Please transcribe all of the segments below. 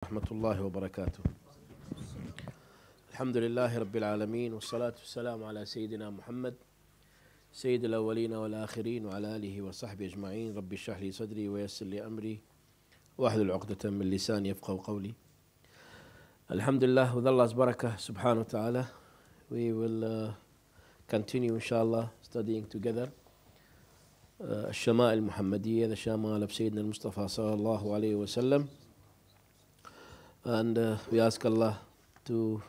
ورحمة الله وبركاته. الحمد لله رب العالمين والصلاة والسلام على سيدنا محمد سيد الأولين والآخرين وعلى آله وصحبه أجمعين. رب اشرح لي صدري ويسر لي أمري واحلل عقدة من لساني يفقه قولي. الحمد لله with Allah's barakah wa ta'ala we will uh, continue inshallah studying together uh, الشمائل المحمدية شمال of سيدنا المصطفى صلى الله عليه وسلم. And uh, we ask Allah to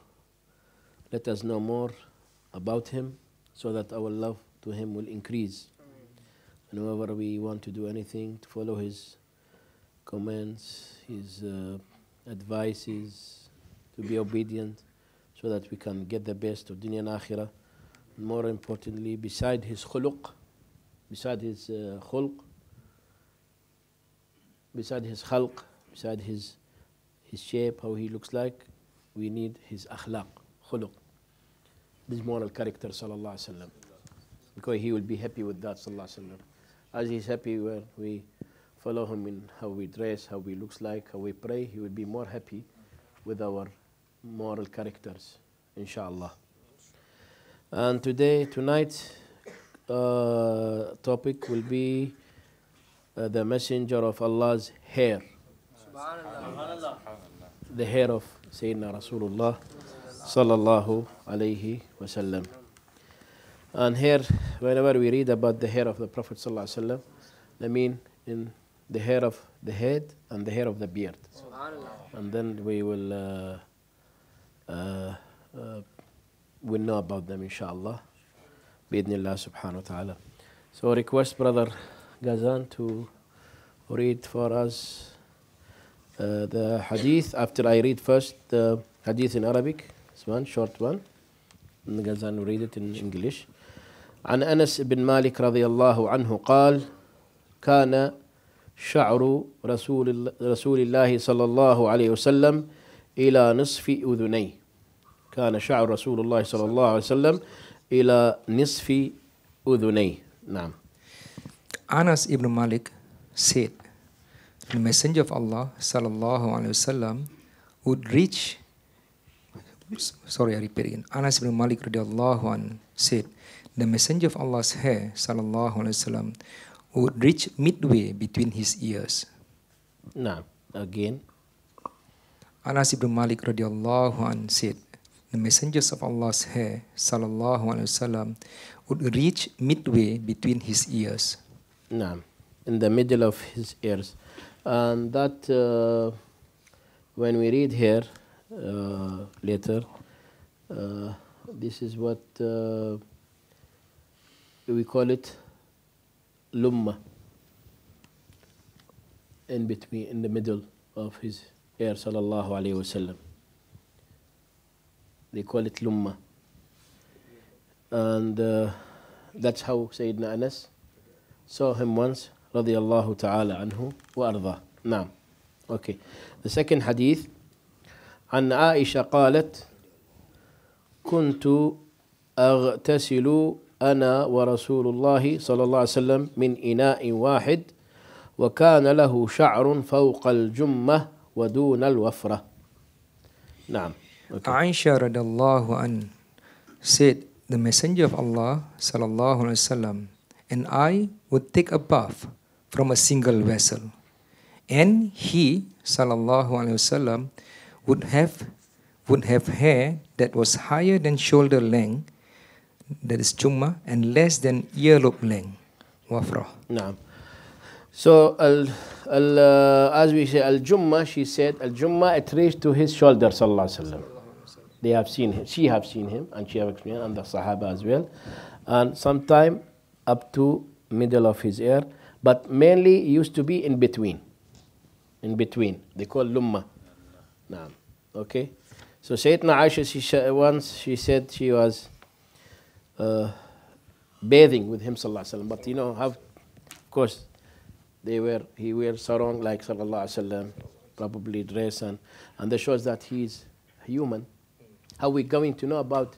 let us know more about him so that our love to him will increase. And whenever we want to do anything to follow his commands his uh, advices to be obedient so that we can get the best of dunya and akhirah. And more importantly beside his khuluq beside his uh, khulq beside his khalq beside his his shape, how he looks like, we need his akhlaq, khuluq, his moral character, sallallahu alaihi wasallam, because he will be happy with that, sallallahu alaihi wasallam. As he's happy when we follow him in how we dress, how we looks like, how we pray, he will be more happy with our moral characters, inshallah. And today, tonight, uh, topic will be uh, the messenger of Allah's hair the hair of Sayyidina Rasulullah sallallahu alayhi wasallam. And here, whenever we read about the hair of the Prophet sallallahu alayhi wasallam, I mean in the hair of the head and the hair of the beard. And then we will uh, uh, uh, will know about them inshallah. Bidnillah subhanahu wa ta'ala. So request Brother Gazan to read for us uh, the hadith after I read first the hadith in Arabic this one short one Ghazan will read it in English. عن أنس بن مالك رضي الله عنه قال كان شعر رسول رسول الله صلى الله عليه وسلم إلى نصف أذنيه. كان شعر رسول الله صلى الله عليه وسلم إلى نصف أذنيه. نعم. Anas ibn Malik said, the Messenger of Allah sallallahu alaihi wasallam would reach. Sorry, I repeat again. Anas bin Malik radiallahu an said, the Messenger of Allah's hair sallallahu alaihi wasallam would reach midway between his ears. Now, again. Anas ibn Malik radiallahu an said, the messengers of Allah's hair, sallallahu alaihi wasallam, would reach midway between his ears. Now, in the middle of his ears and that uh, when we read here uh, later uh, this is what uh, we call it lumma. In between in the middle of his ear sallallahu alaihi wasallam they call it lumma. And uh, that's how Sayyidina Anas saw him once رضي الله تعالى عنه وأرضاه. نعم. أوكي. The second hadith عن عائشة قالت كنت أغتسل أنا ورسول الله صلى الله عليه وسلم من إناء واحد وكان له شعر فوق الجمة ودون الوفرة. نعم. أوكي. Aisha radiallahu an said, the Messenger of Allah sallallahu alaihi wasallam and I would take a bath from a single vessel. And he, sallallahu alaihi wasallam, would have would have hair that was higher than shoulder length, that is jumma, and less than earlobe length, wafra. Naam. So al, al, uh, as we say, al jumma, she said, al jumma it reached to his shoulder, sallallahu alaihi wasallam. They have seen him. She have seen him, and she have experienced, and the Sahaba as well, and sometime up to middle of his ear but mainly used to be in between. In between. They call Lumma. Naam. Okay? So Sayyidina Aisha, she, once she said she was uh, bathing with him, sallallahu. But you know, how, of course, they were, he wear sarong like sallallahu alaihi wasallam, probably dress, and, and that shows that he's human. How we going to know about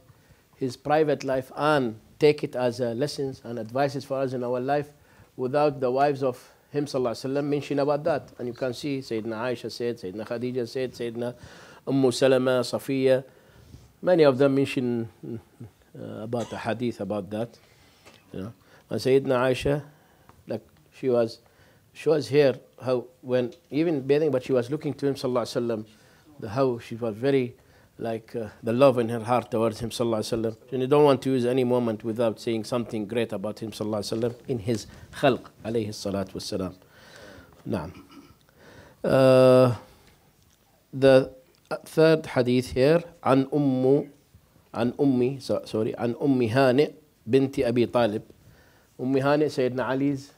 his private life and take it as uh, lessons and advices for us in our life? Without the wives of him wasallam mention about that. And you can see Sayyidina Aisha said, Sayyidina Khadija said, Sayyidina Umm Salama, Safiya. Many of them mention uh, about the hadith about that. You know. And Sayyidina Aisha, like she was, she was here how when even bathing, but she was looking to him wasallam, the how she was very like uh, the love in her heart towards him sallallahu alaihi wasallam. And you don't want to use any moment without saying something great about him sallallahu alaihi wasallam in his khalq alayhi salatu wassalam. Naam. Uh, the third hadith here أم عن أمي so- sorry عن أم هانئ بنت أبي طالب أم هانئ سيدنا علي's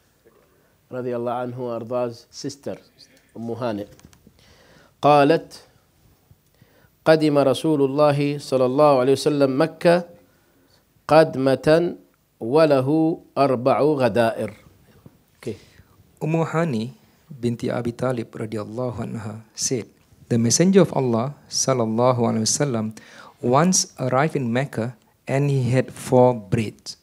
رضي الله عنه sister أم هانئ قالت قدم رسول الله صلى الله عليه وسلم مكة قدمة وله أربع غدائر okay. Ummu Hani binti Abi Talib radiallahu anha said, The Messenger of Allah sallallahu alaihi wasallam once arrived in Mecca and he had four breads.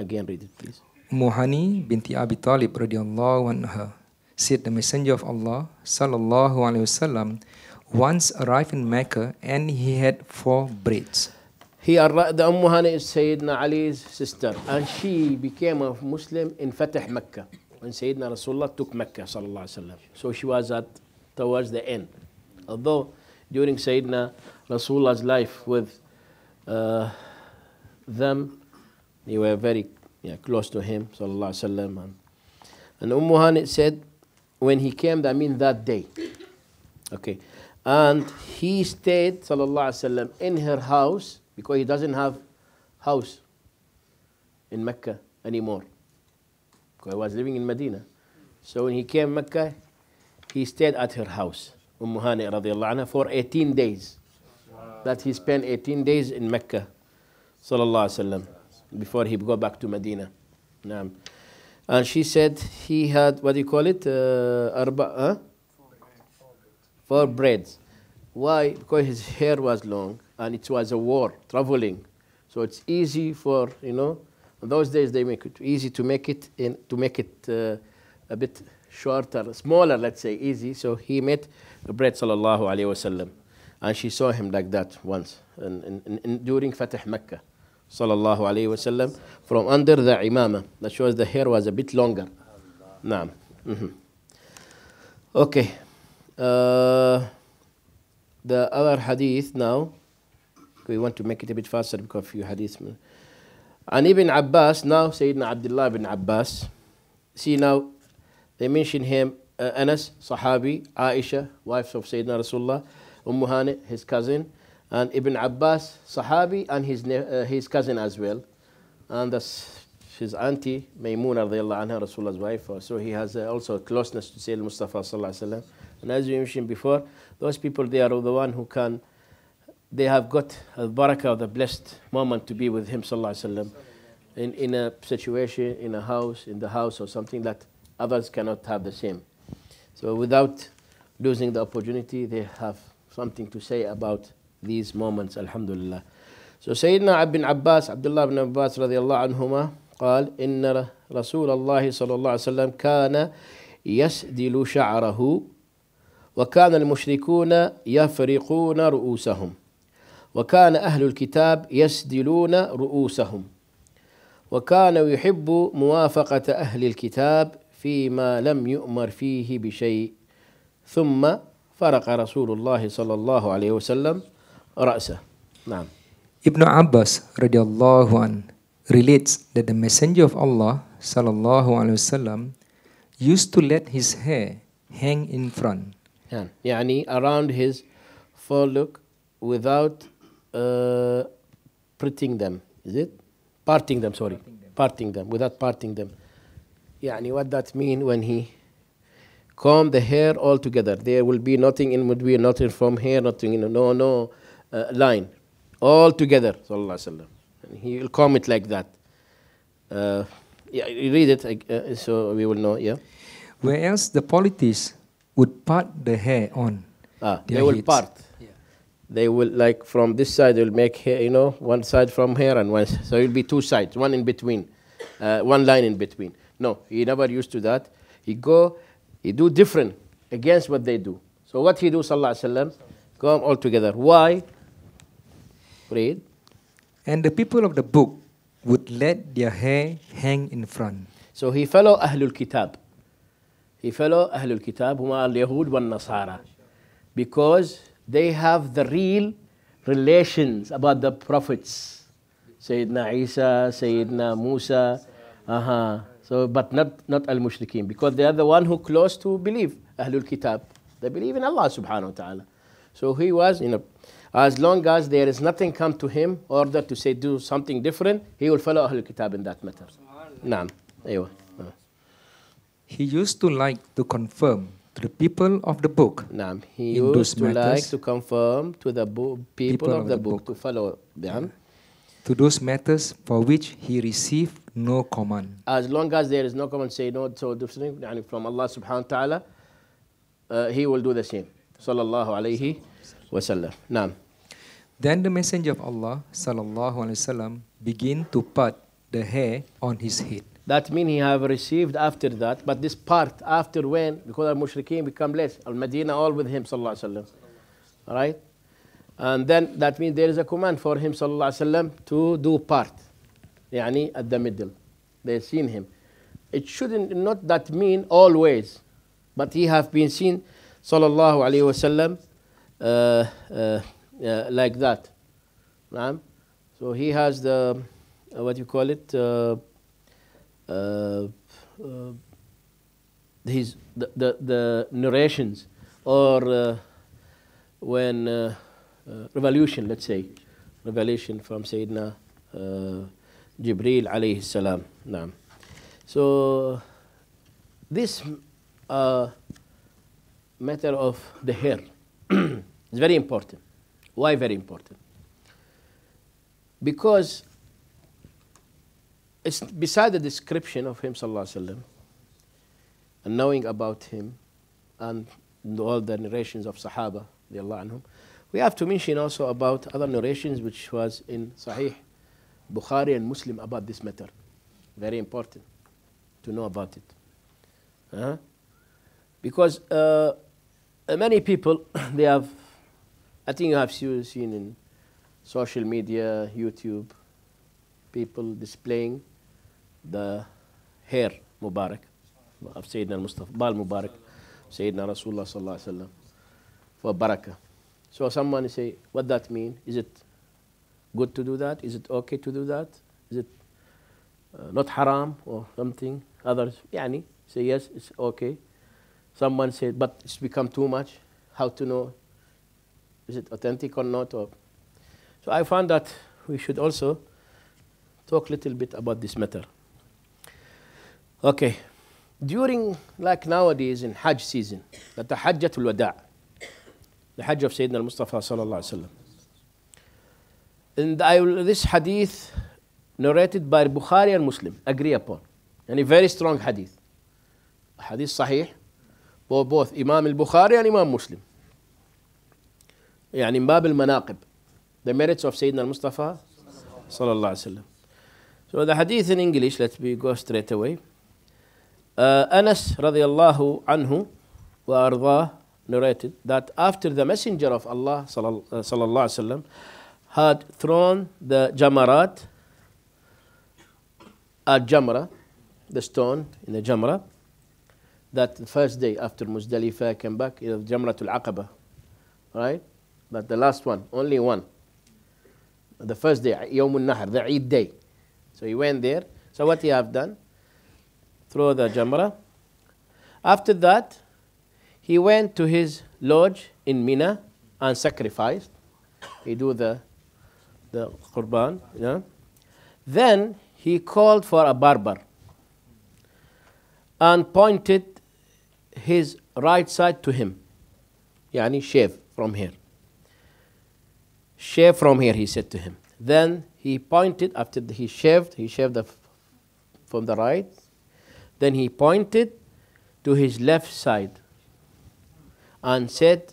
again read it please Ummu Hani binti Abi Talib radiallahu anha said, The Messenger of Allah sallallahu alaihi wasallam once arrived in Mecca and he had four breads. He arri- the Umm Hani is Sayyidina Ali's sister, and she became a Muslim in Fatih Mecca when Sayyidina Rasulullah took Mecca. sallallahu alaihi wasallam. So she was at towards the end. Although during Sayyidina Rasulullah's life with uh, them, they were very yeah, close to him. sallallahu alaihi wasallam. And, and Umm Hani said, when he came, I mean that day. Okay. And he stayed, sallallahu in her house because he doesn't have house in Mecca anymore. Because he was living in Medina. So when he came Mecca, he stayed at her house, Umm anha, for 18 days. That he spent 18 days in Mecca, sallallahu before he go back to Medina. And she said he had, what do you call it? Uh, arba, huh? Four breads. Why? Because his hair was long and it was a war, traveling. So it's easy for, you know, those days they make it easy to make it in, to make it uh, a bit shorter, smaller, let's say, easy. So he made the bread, sallallahu alayhi wasallam. And she saw him like that once in, in, in, during Fatih Mecca, sallallahu alayhi wasallam, from under the imama. That shows the hair was a bit longer. Naam. Mhm. Okay. Uh, the other hadith now, we want to make it a bit faster because few hadiths. And Ibn Abbas, now Sayyidina Abdullah ibn Abbas. See now, they mention him, uh, Anas, Sahabi, Aisha, wife of Sayyidina Rasulullah, Umm Hani, his cousin, and Ibn Abbas, Sahabi, and his, uh, his cousin as well. And that's his auntie, Maymuna anha, Rasulullah's wife. So he has uh, also a closeness to Sayyidina Mustafa sallallahu alaihi wasallam. And as we mentioned before, those people, they are the one who can, they have got the barakah of the blessed moment to be with him sallallahu alaihi wasallam in, in a situation, in a house, in the house or something that others cannot have the same. So without losing the opportunity, they have something to say about these moments, alhamdulillah. So Sayyidina ibn Abbas, Abdullah ibn Abbas radiallahu anhuma, قال إن رسول الله صلى الله عليه وسلم كان يسدل شعره وكان المشركون يفرقون رؤوسهم. وكان أهل الكتاب يسدلون رؤوسهم. وكان يحب موافقة أهل الكتاب فيما لم يؤمر فيه بشيء. ثم فرق رسول الله صلى الله عليه وسلم رأسه. نعم. Ibn Abbas radiallahu an relates that the Messenger of Allah sallallahu alaihi wasallam used to let his hair hang in front, يعني around his forelock without uh, parting them is it? Parting them sorry. Parting them. parting them without parting them. يعني what that mean when he comb the hair all together? There will be nothing in between nothing from here nothing in no no uh, line. All together. Sallallahu alaihi wasallam and he will comb it like that. Uh, yeah read it uh, so we will know yeah? Whereas the polytheists would part the hair on. Ah, they will heads. part. They will like from this side they will make here, you know one side from here and one so it will be two sides, one in between, uh, one line in between. No, he never used to that. He go, he do different against what they do. So what he do, sallallahu alaihi wasallam, come all together. Why? Read. And the people of the book would let their hair hang in front. So he follow Ahlul Kitab. He follow Ahlul Kitab, whom are Yahud wal Nasara, because they have the real relations about the prophets. Sayyidina Isa, Sayyidina Musa, uh-huh. So, but not, not al-mushrikeen, because they are the one who close to believe, Ahlul Kitab. They believe in Allah subhanahu wa ta'ala. So he was, you know, as long as there is nothing come to him order to say do something different, he will follow Ahlul Kitab in that matter. Naam. Aywa. He used to like to confirm to the people of the book Naam. He used to like to confirm to the bo- people, of, the, book, to follow them. to those matters for which he received no command. As long as there is no command say no so from Allah subhanahu wa ta'ala, uh, he will do the same. Sallallahu alayhi wa sallam. Naam. Then the messenger of Allah sallallahu alaihi wasallam began to part the hair on his head. That means he have received after that, but this part after when, because al mushrikeen become less, al Medina all with him, sallallahu alaihi wasallam. All right? And then that means there is a command for him, sallallahu alaihi wasallam, to do part, yani at the middle. They seen him. It shouldn't not that mean always, but he have been seen, sallallahu alaihi wasallam, uh, uh, uh, like that. So he has the, uh, what you call it, uh, his the, the, the narrations or uh, when uh, uh, revolution let's say revelation from Sayyidina uh, Jibril alayhi salam. Naam. so this uh, matter of the hair is very important. Why very important? Because it's beside the description of him wasallam and knowing about him and all the narrations of sahaba anhum. We have to mention also about other narrations which was in sahih bukhari and muslim about this matter. Very important to know about it. Huh? because uh, many people they have i think you have seen in social media youtube people displaying the hair Mubarak of Sayyidina Mustafa, Bal Mubarak, Sayyidina Rasulullah sallallahu alaihi wasallam for barakah. So someone say, what that mean? Is it good to do that? Is it okay to do that? Is it uh, not haram or something? Others, yani, say yes, it's okay. Someone said, but it's become too much. How to know? Is it authentic or not? Or so I found that we should also talk a little bit about this matter. Okay. During, like nowadays in Hajj season, that the Hajjatul Wada', the Hajj of Sayyidina al-Mustafa sallallahu alaihi wasallam. And I will, this hadith narrated by Bukhari and Muslim, agree upon. And a very strong hadith. Hadith sahih, for both Imam al-Bukhari and Imam Muslim. يعني من باب المناقب the merits of Sayyidina al-Mustafa sallallahu alaihi wasallam. So the hadith in English, let me go straight away. Uh, Anas radiallahu anhu wa ardah narrated that after the messenger of Allah uh, sallallahu wasallam had thrown the jamarat at Jamra, the stone in the Jamra, that the first day after Muzdalifah came back, you know, Jamratul Aqaba, right? But the last one, only one. The first day, Yawmun Nahar, the Eid day. So he went there. So what he have done? Throw the Jamra. After that, he went to his lodge in Mina and sacrificed. He do the the qurban, know. Then he called for a barber and pointed his right side to him. Yani shave from here. Shave from here, he said to him. Then he pointed, after he shaved, he shaved the, from the right. Then he pointed to his left side and said,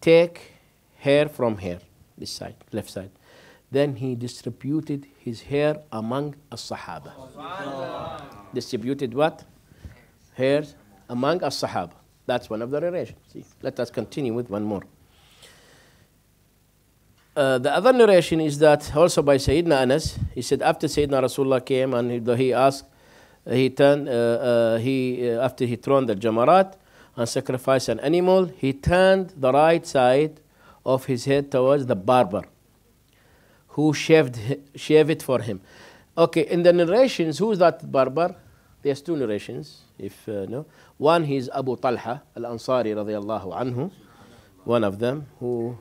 Take hair from here, this side, left side. Then he distributed his hair among the Sahaba. Distributed what? hairs among us Sahaba. That's one of the narrations. See, let us continue with one more. Uh, the other narration is that also by Sayyidina Anas, he said after Sayyidina Rasulullah came and he, asked, he turned, uh, uh, he, uh, after he thrown the jamarat and sacrificed an animal, he turned the right side of his head towards the barber who shaved, shaved it for him. Okay, in the narrations, who's that barber? There's two narrations, if uh, no. One is Abu Talha al-Ansari radiallahu anhu, one of them, who,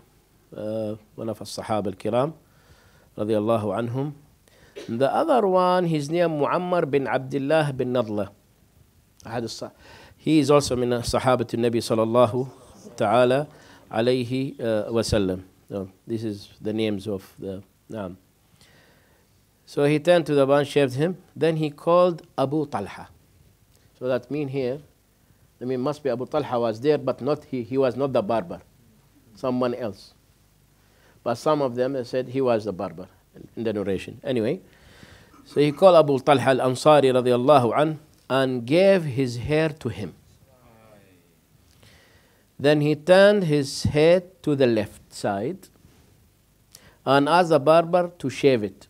uh, one of the Sahaba al-Kiram radiallahu anhum, the other one, his name Muammar bin Abdullah bin Nadla. He is also min Sahaba to Nabi sallallahu ta'ala alayhi uh, wasallam. So this is the names of the. Um. So he turned to the one, shaved him. Then he called Abu Talha. So that means here, I mean, must be Abu Talha was there, but not he, he was not the barber, someone else. But some of them said he was the barber in the narration. Anyway, so he called Abu Talha al-Ansari radiallahu an and gave his hair to him. Then he turned his head to the left side and asked the barber to shave it.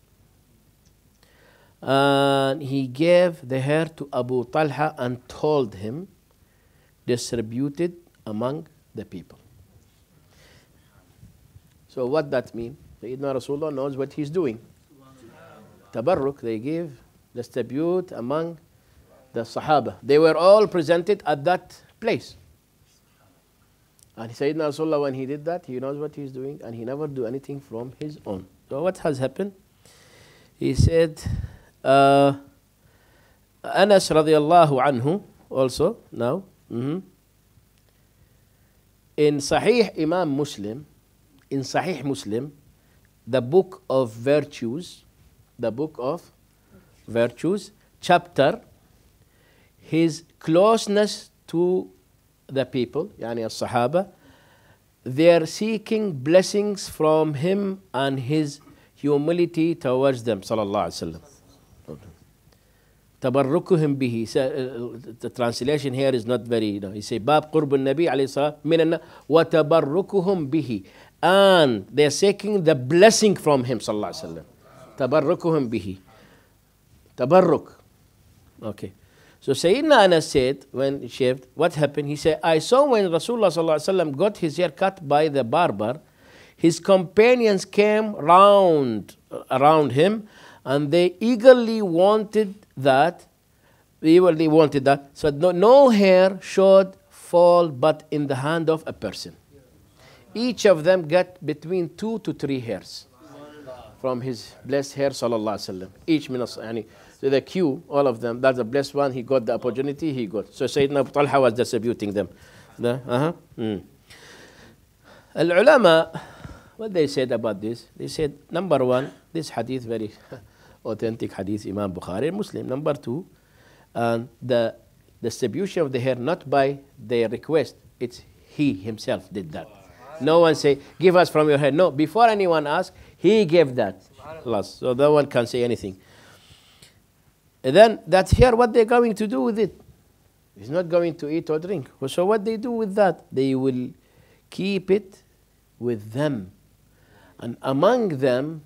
And he gave the hair to Abu Talha and told him, distribute it among the people. So what that mean? Sayyidina Rasulullah knows what he's doing. Tabarruk, they give, distribute among the Sahaba. They were all presented at that place. And Sayyidina Rasulullah, when he did that, he knows what he's doing and he never do anything from his own. So what has happened? He said, uh, Anas radiallahu anhu also now mhm. in Sahih Imam Muslim in Sahih Muslim the book of virtues the book of virtues chapter his closeness to the people يعني الصحابة they are seeking blessings from him and his humility towards them صلى الله عليه وسلم تبركهم به So, uh, the translation here is not very you know he say باب قرب النبي عليه الصلاة من النا وتبركهم به and they're seeking the blessing from him sallallahu alaihi wasallam tabarrukuhum bihi. Tabarruk. Okay. So Sayyidina Anas said when shaved what happened? He said I saw when Rasulullah sallallahu alaihi wasallam got his hair cut by the barber his companions came round around him and they eagerly wanted that eagerly wanted that so no, no hair should fall but in the hand of a person. Each of them got between two to three hairs from his blessed hair, sallallahu alaihi wasallam. Each minas, yani, so the queue, all of them, that's the blessed one, he got the opportunity, he got. So Sayyidina Abu Talha was distributing them. The, uh-huh. mm. Al-ulama, what they said about this, they said, number one, this hadith, very authentic hadith, Imam Bukhari, Muslim. Number two, and the distribution of the hair, not by their request, it's he himself did that no one say give us from your hair no before anyone asked he gave that last. So no one can say anything. And then that's here what they're going to do with it? He's not going to eat or drink. So what they do with that? They will keep it with them. And among them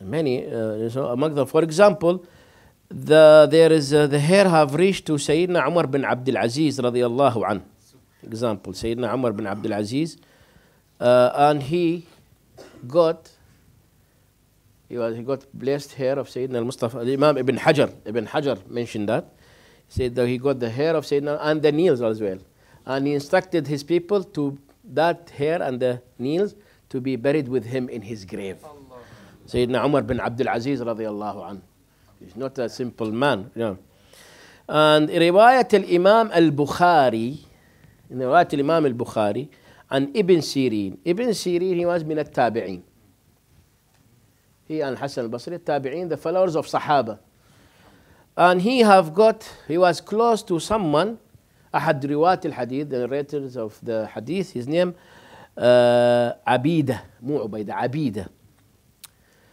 many uh, so among them for example the there is uh, the hair have reached to Sayyidina Umar bin Abdul Aziz radiyallahu an example Sayyidina Umar bin Abdul Aziz uh, and he got he was he got blessed hair of Sayyidina al-Mustafa Imam Ibn Hajar Ibn Hajar mentioned that he said that he got the hair of Sayyidina and the nails as well and he instructed his people to that hair and the nails to be buried with him in his grave Sayyidina Umar bin Abdul Aziz radiyallahu anhu he's not a simple man you know and رواية الإمام البخاري in رواية الإمام البخاري عن ابن سيرين ابن سيرين he was من التابعين he and Hassan al-Basri التابعين the followers of Sahaba and he have got he was close to someone أحد رواة الحديث the narrators of the hadith his name uh, عبيدة مو عبيدة عبيدة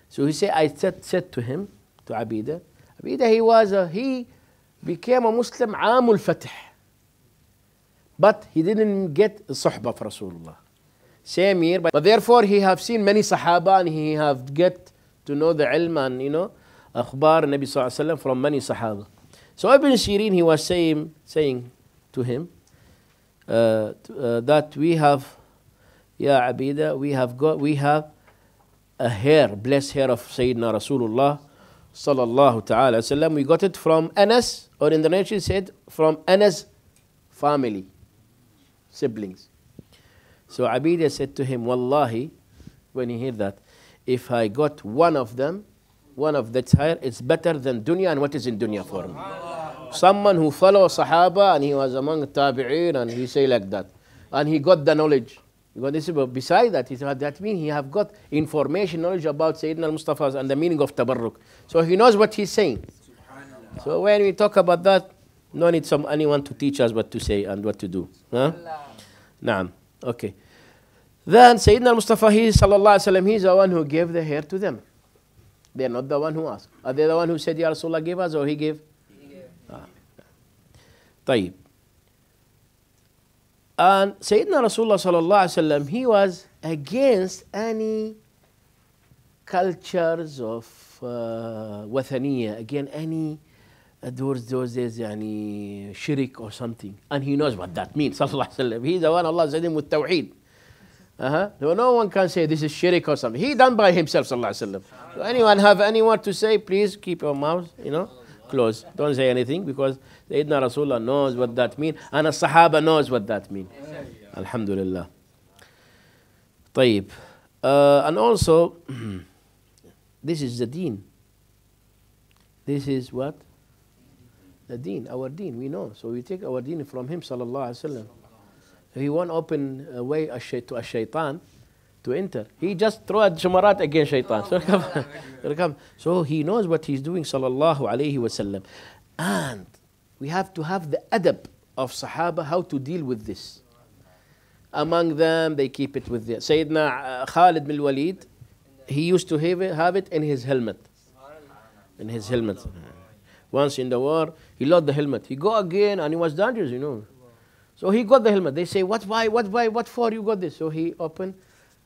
so he said I said, said to him to عبيدة عبيدة he was a, he became a Muslim عام الفتح But he didn't get sahaba of Rasulullah. Same year, but, but therefore he have seen many Sahaba and he have get to know the ilm and you know akhbar Nabi Sallallahu from many Sahaba. So Ibn Sirin he was saying, saying to him uh, to, uh, that we have, Ya Abida, we have got, we have a hair, blessed hair of Sayyidina Rasulullah sallallahu ta'ala. We got it from Anas, or in the nation said, from Anas family siblings. So Abida said to him, Wallahi, when he heard that, if I got one of them, one of the hair, it's better than dunya and what is in dunya for me. Someone who follow Sahaba and he was among Tabi'een and he say like that. And he got the knowledge. Because beside that, he said, that means he have got information, knowledge about Sayyidina al-Mustafa and the meaning of Tabarruk. So he knows what he's saying. So when we talk about that, no need some anyone to teach us what to say and what to do. Huh? Naam. Okay. Then Sayyidina al-Mustafa, he sallallahu alaihi wasallam, he's the one who gave the hair to them. They're not the one who asked. Are they the one who said, Ya Rasulullah, give us or he gave? طيب and Sayyidina Rasulullah sallallahu alaihi wasallam he was against any cultures of uh, wathaniya again any uh, those those days يعني shirk or something and he knows what that means sallallahu alaihi wasallam he's the one Allah said him with tawheed uh-huh. So no one can say this is shirk or something. He done by himself, sallallahu alaihi wasallam. So anyone have any word to say, please keep your mouth, you know, closed. Don't say anything because Sayyidina Rasulullah knows what that means and the Sahaba knows what that means. Alhamdulillah. طيب. Uh, and also, this is the deen. This is what? The deen, our deen, we know. So we take our deen from him, sallallahu alaihi wasallam. He won't open a way a shay- to a shaitan to enter. He just throw a jamarat against shaitan. So, he knows what he's doing, sallallahu alaihi wasallam. And we have to have the adab of Sahaba how to deal with this. Among them, they keep it with the Sayyidina uh, Khalid bin Walid. He used to have it in his helmet. In his helmet. Once in the war, he lost the helmet. He go again, and he was dangerous, you know. So he got the helmet. They say, "What? Why? What? Why? What for? You got this?" So he opened,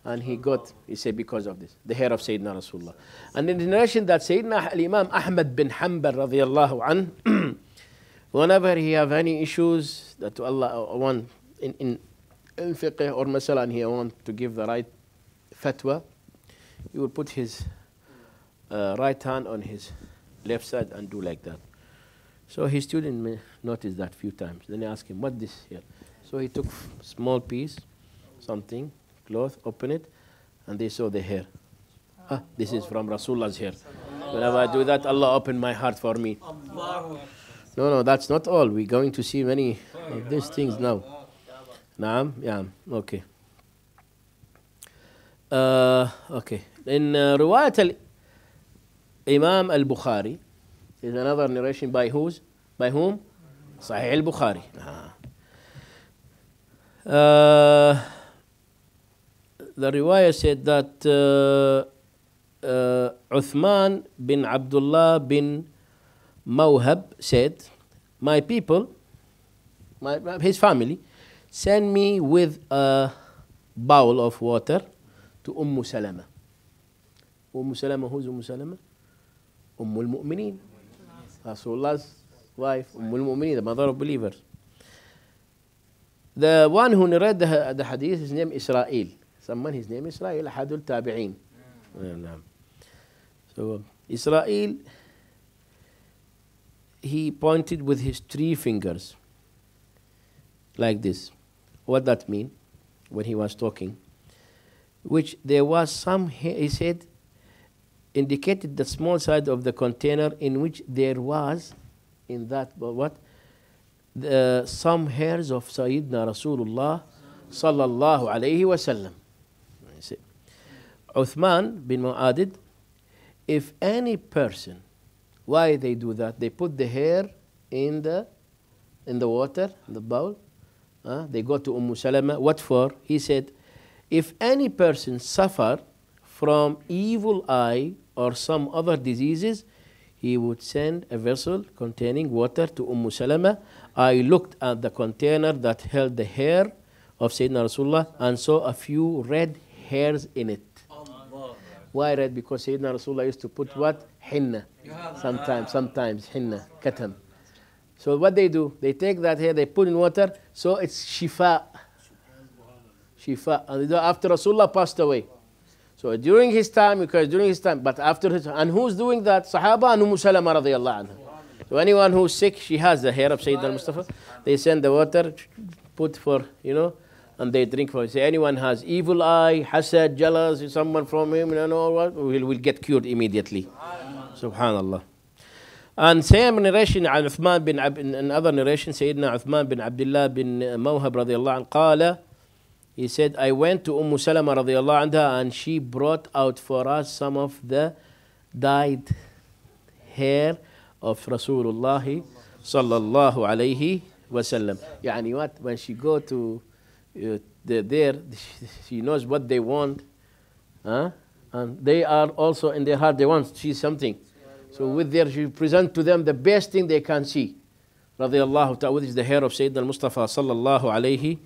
and he got. He said, "Because of this, the hair of Sayyidina Rasulullah." And in the narration that Sayyidina Imam Ahmad bin Hanbal radiyallahu an, whenever he have any issues that Allah want in in, in fiqh or masala, and he want to give the right fatwa, he will put his uh, right hand on his left side and do like that. So his student may notice that few times. Then he asked him, what this here? So he took small piece, something, cloth, open it, and they saw the hair. Ah, this is from Rasulullah's hair. Whenever I do that, Allah open my heart for me. No, no, that's not all. We're going to see many of these things now. Naam, yeah, okay. Uh, okay. In uh, al-Imam al-Bukhari, is another narration by whose? By whom? Al-Bukhari. Ah. Uh, the riwayah said that uh, uh, Uthman bin Abdullah bin Mawhab said, My people, my, his family, send me with a bowl of water to Umm Salama. Umm Salama, who's Umm Salama? Umm al-Mu'mineen. Rasulullah's wife, Umm al-Mu'mineen, the mother of believers. The one who narrated the, the hadith, his name Israel. Someone, his name Israel, Ahadul Tabi'een. So, Israel, he pointed with his three fingers, like this. What that mean? When he was talking, which there was some, he said, indicated the small side of the container in which there was, in that what, the, some hairs of Sayyidina Rasulullah sallallahu alayhi wasallam. Uthman bin Mu'adid, if any person, why they do that? They put the hair in the in the water, in the bowl. Uh, they go to Umm Salama. What for? He said, if any person suffer from evil eye or some other diseases, he would send a vessel containing water to Umm Salama. I looked at the container that held the hair of Sayyidina Rasulullah and saw a few red hairs in it. Why red? Because Sayyidina Rasulullah used to put what? Hinna. Sometimes, sometimes hinna, katam. So what they do, they take that hair, they put in water, so it's shifa. Shifa. And after Rasulullah passed away. So during his time, because during his time, but after his, and who's doing that? Sahaba and Umm Salama radiallahu anha. So anyone who's sick, she has the hair of Sayyidina al-Mustafa. They send the water, put for, you know, and they drink for it. Say anyone has evil eye, hasad, jealous, someone from him, you know what, will, will get cured immediately. Subhanallah. And same narration عن عثمان بن عب... in another narration سيدنا عثمان بن عبد الله بن موهب رضي الله عنه قال he said, I went to Umm Salama radiallahu anha and she brought out for us some of the dyed hair of Rasulullah sallallahu alayhi wasallam. Yani what? When she go to uh, the, there, she knows what they want. Huh? And they are also in their heart, they want to see something. So with their, she present to them the best thing they can see. Radiallahu ta'ala, which is the hair of Sayyidina Mustafa sallallahu alayhi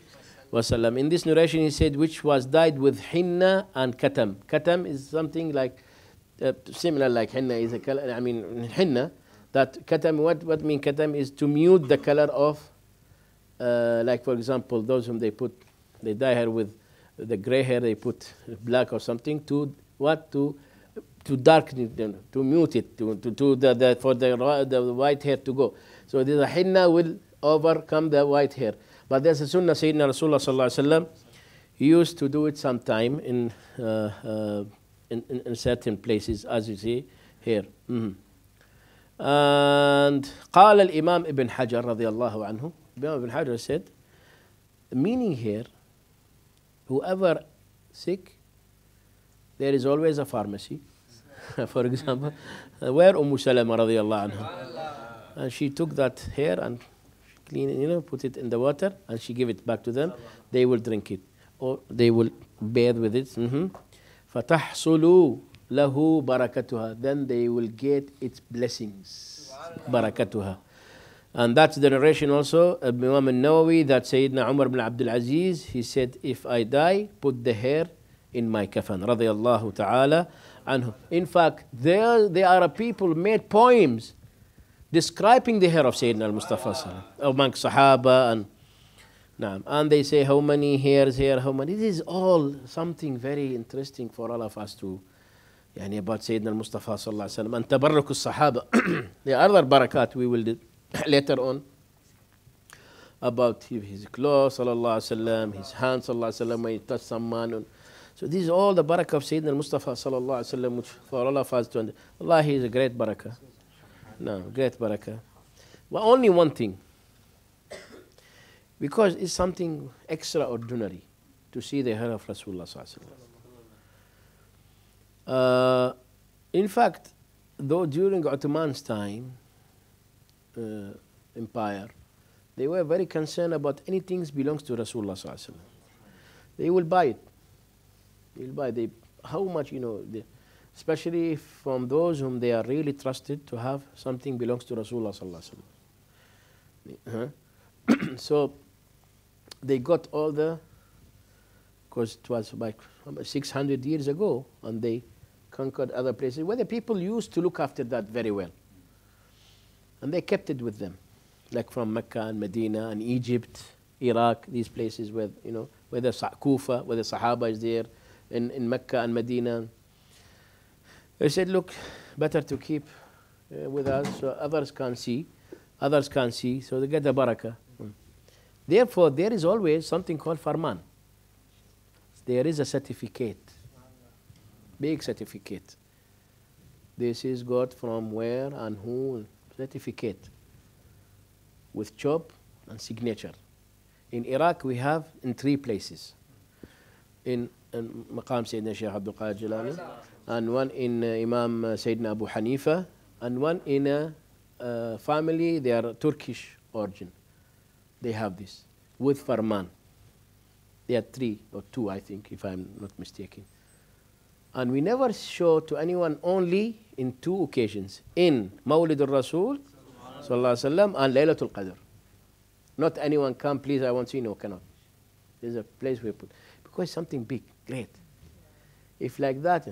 wasallam. In this narration he said which was dyed with hinna and katam. Katam is something like uh, similar like henna is a color I mean henna that katam what what mean katam is to mute the color of uh, like for example those whom they put they dye hair with the gray hair they put black or something to what to to darken it to mute it to, to, to the, the for the, the white hair to go. So the henna will overcome the white hair but there's a sunnah sayyidina rasulullah sallallahu alaihi wasallam he used to do it sometime in, uh, uh, in, in, in certain places as you see here Mhm. and قال الإمام ابن حجر رضي الله عنه Imam ibn Hajar said the meaning here whoever sick there is always a pharmacy for example where Umm Salama رضي الله عنها and she took that hair and clean it, you know put it in the water and she give it back to them they will drink it or they will bathe with it mhm. فتحصل له بركتها then they will get its blessings barakatuha and that's the narration also of Imam al-Nawawi that Sayyidina Umar ibn Abdul Aziz he said if I die put the hair in my kafan radiyallahu ta'ala anhu in fact there there are people made poems describing the hair of Sayyidina al-Mustafa sallam, among Sahaba and Naam. And they say how many hairs here, how many. This is all something very interesting for all of us to, يعني about Sayyidina al-Mustafa sallallahu alaihi wasallam and tabarruk al-Sahaba. There are other barakat we will do later on about his clothes sallallahu alaihi wasallam, his hands sallallahu alaihi wasallam when he touched someone. So these are all the barakah of Sayyidina al-Mustafa sallallahu alaihi wasallam which for all of us to understand. Allah, he is a great barakah. no, great barakah. But only one thing. Because it's something extraordinary to see the hair of Rasulullah. Uh, in fact, though during Ottoman's time, uh, empire, they were very concerned about anything belongs to Rasulullah. They will buy it. They will buy they how much you know, they, especially from those whom they are really trusted to have something belongs to Rasulullah. sallallahu alaihi wasallam. Uh-huh. So they got all the because it was like 600 years ago and they conquered other places where the people used to look after that very well and they kept it with them like from mecca and medina and egypt iraq these places where you know where the Sa- kufa where the sahaba is there in, in mecca and medina they said look better to keep uh, with us so others can see others can see so they get the barakah Therefore, there is always something called farman. There is a certificate, big certificate. This is got from where and who, certificate with chop and signature. In Iraq, we have in three places. In, in Maqam Sayyidina Shaykh Abdul Qadir Jilani, and one in uh, Imam uh, Sayyidina Abu Hanifa, and one in a uh, family, they are Turkish origin they have this with Farman. There are three or two, I think, if I'm not mistaken. And we never show to anyone only in two occasions in Mawlid al Rasul sallam, and Laylatul Qadr. Not anyone come, please, I want to see. No, cannot. There's a place we put. Because something big, great. If like that.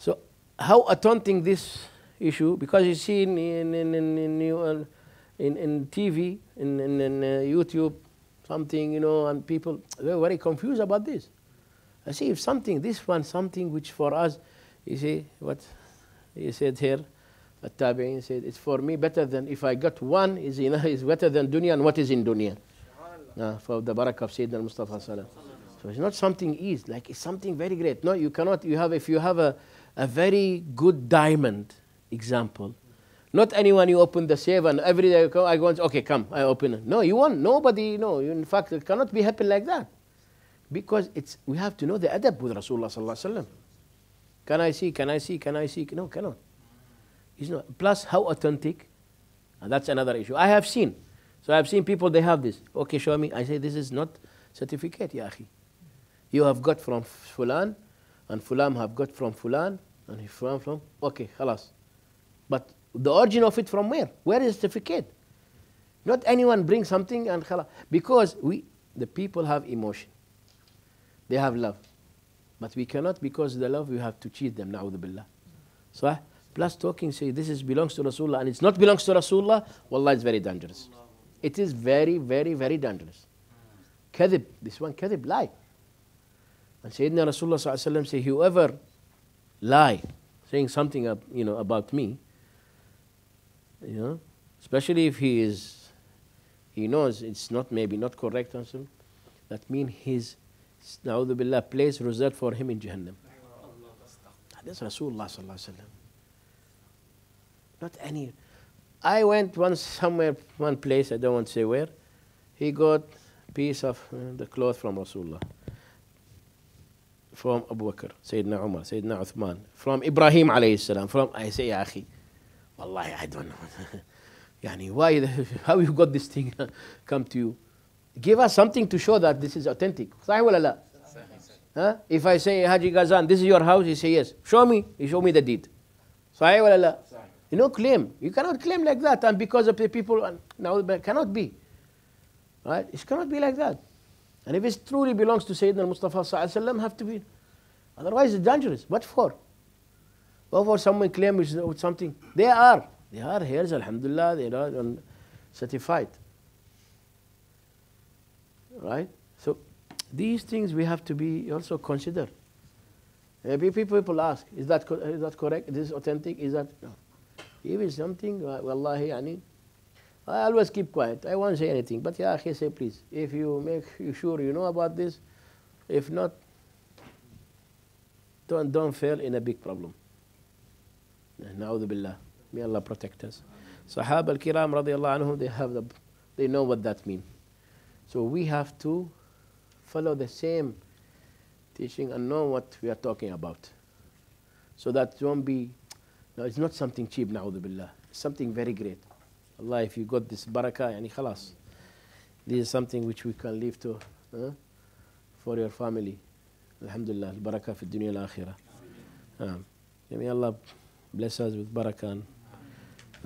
So, how attempting this issue? Because you see in, in, in, in, in, uh, in, in TV, in, in, in uh, YouTube, something, you know, and people, they're very confused about this. I see if something, this one, something which for us, you see what he said here, At-Tabi'in said, it's for me better than, if I got one, is, you know, is better than dunya and what is in dunya. Uh, for the barakah of Sayyidina Mustafa Sallallahu So it's not something easy, like it's something very great. No, you cannot, you have, if you have a, a very good diamond example, not anyone you open the safe and every day you come, I go, okay, come, I open it. No, you want, nobody, no, in fact, it cannot be happen like that. Because it's, we have to know the adab with Rasulullah Sallallahu. Can I see, can I see, can I see? No, cannot. It's not. Plus, how authentic? And that's another issue. I have seen. So I have seen people, they have this. Okay, show me. I say, this is not certificate, ya akhi. You have got from Fulan, and Fulan have got from Fulan, and Fulan from, okay, khalas. But the origin of it from where? Where is the certificate? Not anyone bring something and khalas. Because we, the people have emotion. They have love. But we cannot, because the love, we have to cheat them, na'udhu billah. So, plus talking, say this is belongs to Rasulullah and it's not belongs to Rasulullah, wallah, it's very dangerous. It is very, very, very dangerous. Kadhib, this one kadhib, lie. And Sayyidina Rasulullah say, whoever lie, saying something you know, about me, you know, especially if he is, he knows it's not maybe not correct or something, that means his, na'udhu billah, place reserved for him in Jahannam. That's Rasulullah sallallahu. Not any. I went once somewhere, one place, I don't want to say where. He got piece of uh, the cloth from Rasulullah. From Abu Bakr, Sayyidina Umar, Sayyidina Uthman, from Ibrahim alayhi salam, from, I say, Ya akhi, Wallahi, I don't know. yani, why, how you got this thing come to you? Give us something to show that this is authentic. Sahih wala la? If I say, Haji Ghazan, this is your house, he say, yes. Show me. He show me the deed. Sahih wala la? You know, claim. You cannot claim like that, and because of the people, now cannot be. Right? It cannot be like that. And if it truly belongs to Sayyidina Mustafa sallallahu have to be. Otherwise, it's dangerous. What for? What for someone claim with something? They are. They are heirs, alhamdulillah, they are certified. Right? So, these things we have to be also consider. People ask, is that, is that correct? Is this authentic? Is that? No. Even something, wallahi, yani, I always keep quiet. I won't say anything. But yeah, he say please, if you make sure you know about this, if not, don't, don't fail in a big problem. Na'udhu billah. May Allah protect us. Sahaba al-kiram radiallahu anhum, they have the, they know what that means. So we have to follow the same teaching and know what we are talking about. So that won't be, no, it's not something cheap, na'udhu billah. It's something very great. Allah, if you got this barakah, yani khalas. This is something which we can leave to, for your family. Alhamdulillah, barakah fi dunya al-akhirah. Um, may Allah bless us with barakah and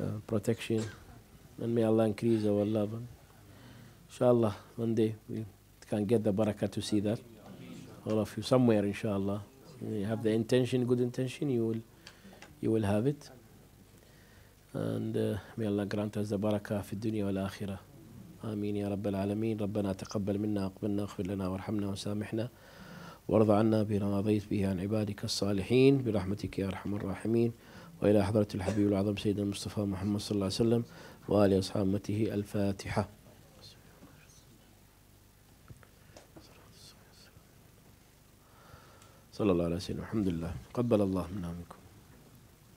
uh, protection. And may Allah increase our love. Inshallah, one day we can get the barakah to see that. All of you, somewhere, inshallah. You have the intention, good intention, you will, you will have it. And uh, may Allah grant us the barakah في الدنيا والآخرة آمين يا رب العالمين ربنا تقبل منا أقبلنا اغفر لنا وارحمنا وسامحنا وارض عنا بما رضيت به عن عبادك الصالحين برحمتك يا أرحم الراحمين وإلى حضرة الحبيب العظيم سيدنا المصطفى محمد صلى الله عليه وسلم وآل أصحاب أمته الفاتحة صلى الله عليه وسلم الحمد لله قبل الله منا منكم